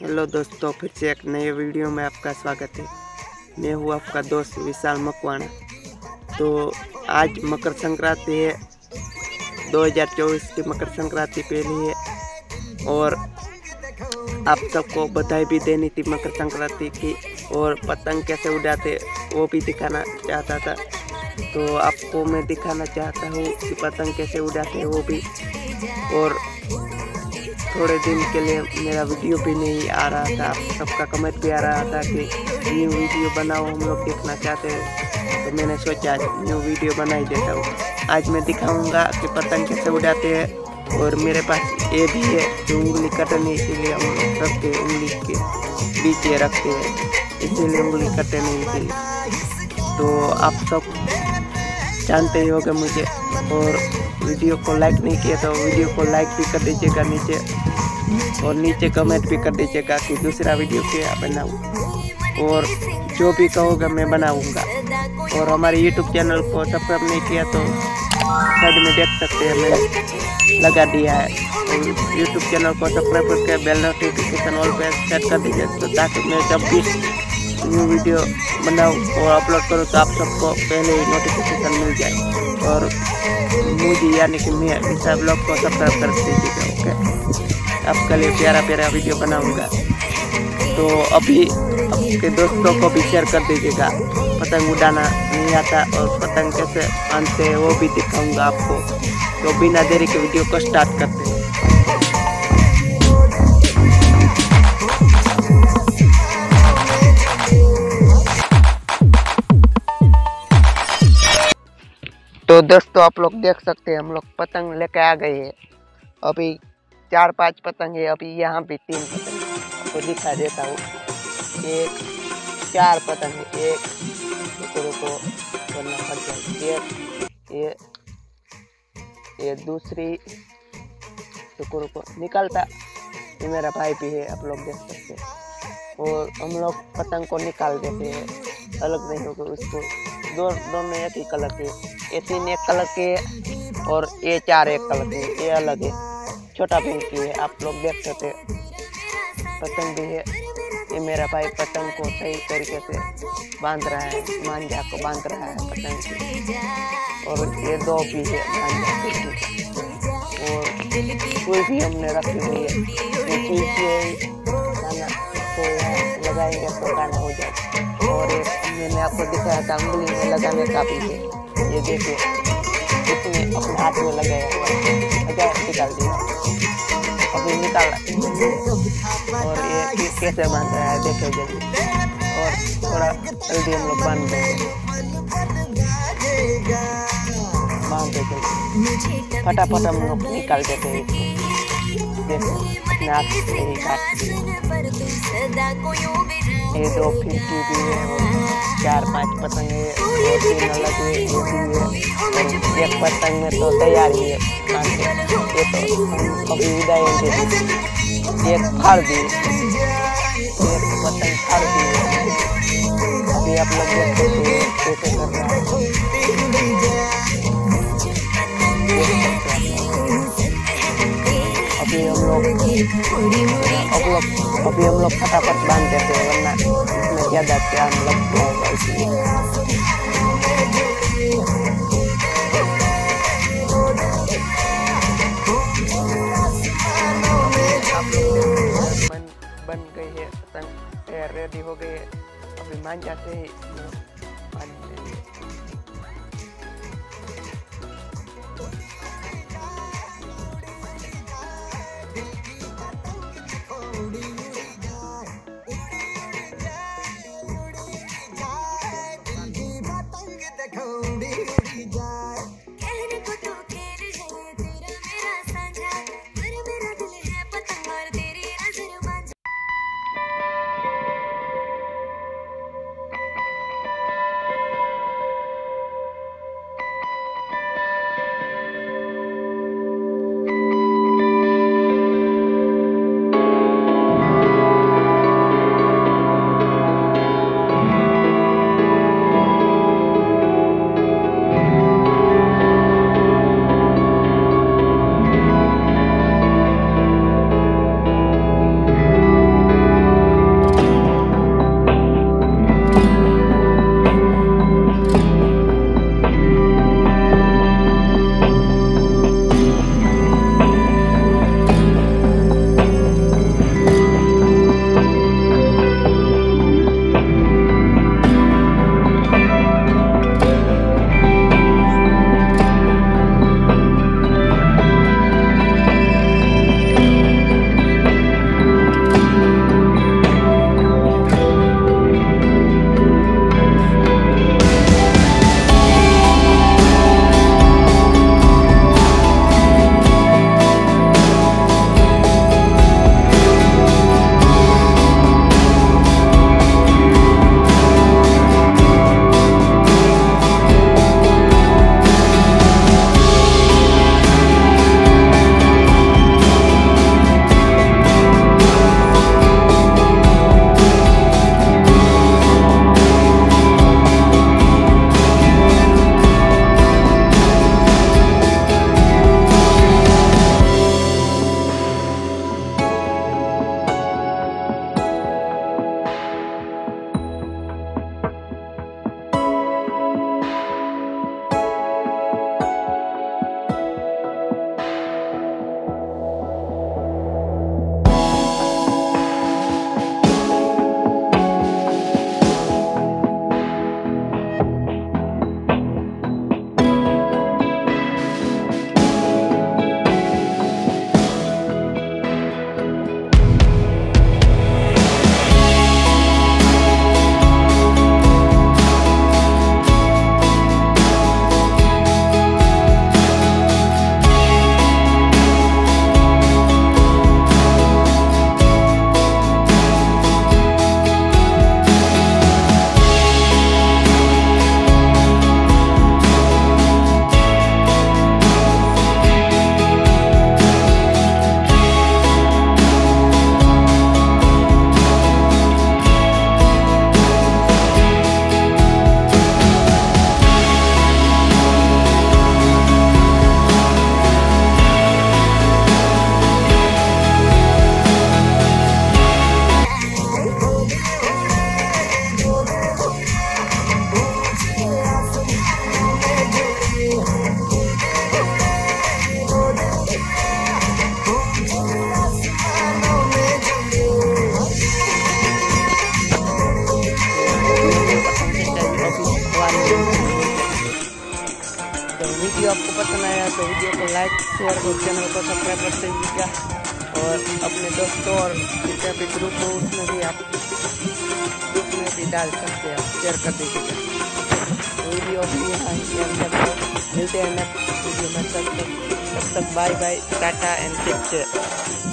Hello दोस्तों, फिर से एक नए वीडियो में आपका स्वागत है। मैं हूँ आपका दोस्त विशाल मकवाना। तो आज मकर संक्रांति है। 2024 की मकर संक्रांति पहली है और आप सबको बधाई भी देनी थी मकर संक्रांति की और पतंग कैसे उड़ाते वो भी दिखाना चाहता था। तो आपको मैं दिखाना चाहता हूँ कि पतंग कैसे उड़ाते वो भी। और थोड़े दिन के लिए मेरा वीडियो भी नहीं आ रहा था। सबका कमेंट भी आ रहा था कि न्यू वीडियो बनाओ, हम लोग देखना चाहते हैं। तो मैंने सोचा न्यू वीडियो बना ही देता हूँ। आज मैं दिखाऊँगा कि पतंग कैसे उड़ाते हैं और मेरे पास ये भी है जो उंगली कटनी इसीलिए हम लोग हैं उंगली के बीच ये रखते हैं। इसीलिए उंगली कटे नहीं इसीलिए तो आप सब जानते ही होगे मुझे। और वीडियो को लाइक नहीं किया तो वीडियो को लाइक भी कर दीजिएगा, नीचे और नीचे कमेंट भी कर दीजिएगा कि दूसरा वीडियो क्या बनाऊँ। और जो भी कहोगे मैं बनाऊँगा। और हमारे यूट्यूब चैनल को सब्सक्राइब नहीं किया तो साइड में देख सकते हैं, मैंने लगा दिया है। यूट्यूब चैनल को सब्सक्राइब करके बेल नोटिफिकेशन ऑल पे सेट कर दीजिए तो ताकि मैं जब भी न्यू वीडियो बनाऊँ और अपलोड करूँ तो आप सबको पहले ही नोटिफिकेशन मिल जाए। और मुझे यानी कि मैं विशा ब्लॉग को सब्सक्राइब कर दीजिएगा ओके आपके लिए प्यारा प्यारा वीडियो बनाऊँगा। तो अभी आपके दोस्तों को भी शेयर कर दीजिएगा। पतंग उड़ाना नहीं आता और पतंग कैसे बांधते हैं वो भी दिखाऊँगा आपको। तो बिना देरी के वीडियो को स्टार्ट करते हैं। तो दोस्तों आप लोग देख सकते हैं, हम लोग पतंग लेके आ गए हैं। अभी चार पाँच पतंग है, अभी यहाँ भी तीन पतंग आपको दिखा देता हूँ। एक, चार पतंग है। एक, रुको रुको वरना फट जाए एक, ये ये दूसरी, रुको रुको, निकलता। ये मेरा भाई भी है, आप लोग देख सकते हैं। और हम लोग पतंग को निकाल देते हैं। अलग नहीं होगा उसको। दो, दोनों एक ही कलर के ये तीन एक कलर के और ये चार एक कलर के ये अलग है। छोटा पिंक की है आप लोग देख सकते पतंग भी है। ये मेरा भाई पतंग को सही तरीके से बाँध रहा है, मांझा को बाँध रहा है पतंग और ये दो भी है, मांझा और कोई भी हमने रखी हुई है। तो लगाएँगे तो खाना हो जाए और मैंने आपको दिखाया था उंगली में लगाने का भी है। ये देखिए इसने अपने हाथ में लगाया हुआ निकाल दिया। अभी निकाला। और ये कैसे बाँध रहा है, देखो जल्दी। और थोड़ा जल्दी हम लोग बाँध दे जल्दी फटाफट हम लोग निकाल देते हैं इसको। देखो, अपने हाथ से ही काट दिया ये दो फिफ्टी भी है वो चार पाँच पतंग दो एक पतंग में तो तैयार ही है ये तो। अभी उड़ाएँगे एक फाड़ दी एक पतंग फाड़ दी अभी आप लोग लोग अब लोग अभी हम लोग फटाफट बाँध देते हैं वरना इसमें ज़्यादा टाइम लग जाएगा इसलिए बन बन गई है पतंग रेडी हो गई है अभी मान जाते हैं आया तो वीडियो को लाइक शेयर और चैनल को सब्सक्राइब कर दीजिएगा। और अपने दोस्तों और जितना भी ग्रुप हो, उसमें भी आप ग्रुप में भी डाल सकते हैं शेयर कर दीजिएगा। तो वीडियो भी मिलते हैं नेक्स्ट वीडियो में, तब तक तक bye bye tata and take care